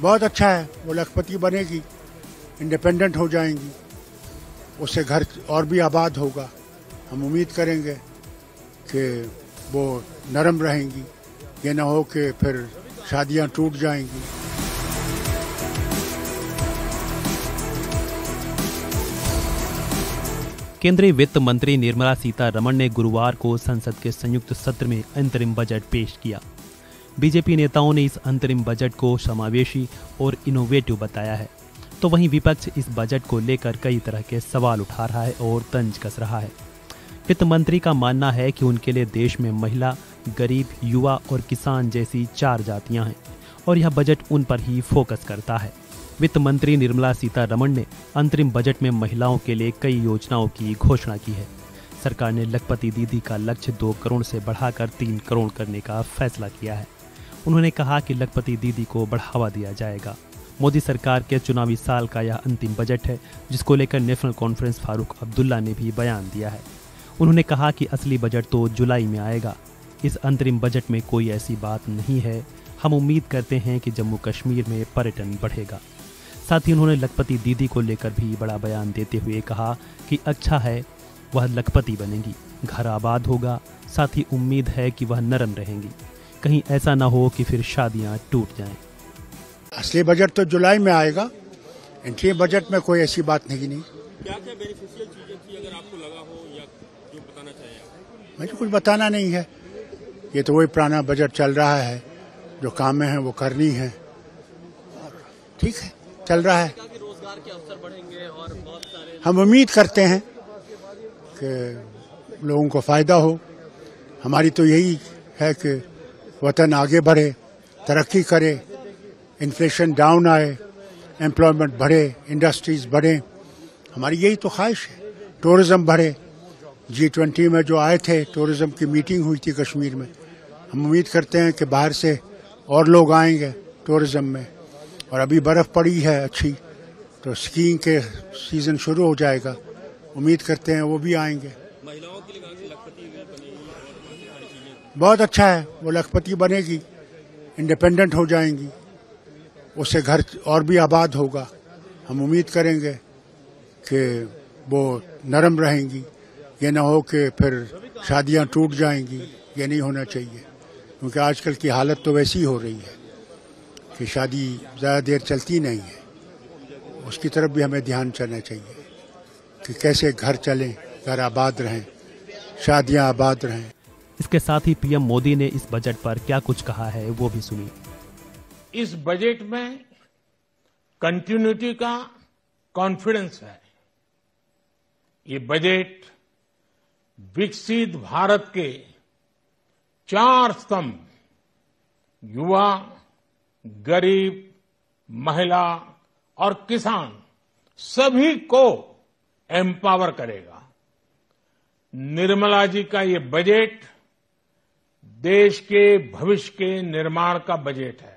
बहुत अच्छा है, वो लखपति बनेगी इंडिपेंडेंट हो जाएँगी। उससे घर और भी आबाद होगा। हम उम्मीद करेंगे कि वो नरम रहेंगी। ये ना हो कि फिर शादियाँ टूट जाएँगी। केंद्रीय वित्त मंत्री निर्मला सीतारमण ने गुरुवार को संसद के संयुक्त सत्र में अंतरिम बजट पेश किया। बीजेपी नेताओं ने इस अंतरिम बजट को समावेशी और इनोवेटिव बताया है। तो वहीं विपक्ष इस बजट को लेकर कई तरह के सवाल उठा रहा है और तंज कस रहा है। वित्त मंत्री का मानना है कि उनके लिए देश में महिला, गरीब, युवा और किसान जैसी चार जातियाँ हैं और यह बजट उन पर ही फोकस करता है। वित्त मंत्री निर्मला सीतारमण ने अंतरिम बजट में महिलाओं के लिए कई योजनाओं की घोषणा की है। सरकार ने लखपति दीदी का लक्ष्य दो करोड़ से बढ़ाकर तीन करोड़ करने का फैसला किया है। उन्होंने कहा कि लखपति दीदी को बढ़ावा दिया जाएगा। मोदी सरकार के चुनावी साल का यह अंतिम बजट है, जिसको लेकर नेशनल कॉन्फ्रेंस फारूक अब्दुल्ला ने भी बयान दिया है। उन्होंने कहा कि असली बजट तो जुलाई में आएगा। इस अंतरिम बजट में कोई ऐसी बात नहीं है। हम उम्मीद करते हैं कि जम्मू कश्मीर में पर्यटन बढ़ेगा। साथ ही उन्होंने लखपति दीदी को लेकर भी बड़ा बयान देते हुए कहा कि अच्छा है, वह लखपति बनेगी। घर आबाद होगा। साथ ही उम्मीद है कि वह नरम रहेंगी। कहीं ऐसा ना हो कि फिर शादियाँ टूट जाएँ। असली बजट तो जुलाई में आएगा एंट्री बजट में कोई ऐसी बात नहीं नहीं। क्या क्या बेनिफिशियल चीज़ें थी अगर आपको लगा हो या जो बताना चाहिए मुझे कुछ बताना नहीं है। ये तो वही पुराना बजट चल रहा है। जो काम है वो करनी है। ठीक है चल रहा है। रोज़गार के अवसर बढ़ेंगे और बहुत सारे हम उम्मीद करते हैं कि लोगों को फ़ायदा हो। हमारी तो यही है कि वतन आगे बढ़े, तरक्की करे इन्फ्लेशन डाउन आए एम्प्लॉयमेंट बढ़े इंडस्ट्रीज़ बढ़े। हमारी यही तो ख्वाहिश है टूरिज़्म बढ़े। जी ट्वेंटी में जो आए थे टूरिज़्म की मीटिंग हुई थी कश्मीर में। हम उम्मीद करते हैं कि बाहर से और लोग आएँगे टूरिज़्म में। और अभी बर्फ़ पड़ी है अच्छी तो स्कीइंग के सीज़न शुरू हो जाएगा। उम्मीद करते हैं वो भी आएँगे। महिलाओं के लिए लखपति चीज़ें बहुत अच्छा है, वो लखपति बनेगी इंडिपेंडेंट हो जाएँगी उससे घर और भी आबाद होगा। हम उम्मीद करेंगे कि वो नरम रहेंगी, ये ना हो कि फिर शादियाँ टूट जाएँगी, ये नहीं होना चाहिए। क्योंकि आजकल की हालत तो वैसी हो रही है कि शादी ज़्यादा देर चलती नहीं है। उसकी तरफ़ भी हमें ध्यान चलना चाहिए कि कैसे घर चलें घर आबाद रहें शादियाँ आबाद रहें। इसके साथ ही पीएम मोदी ने इस बजट पर क्या कुछ कहा है वो भी सुनिए। इस बजट में कंटिन्यूटी का कॉन्फिडेंस है। ये बजट विकसित भारत के चार स्तंभ युवा गरीब महिला और किसान सभी को एम्पावर करेगा। निर्मला जी का ये बजट देश के भविष्य के निर्माण का बजट है।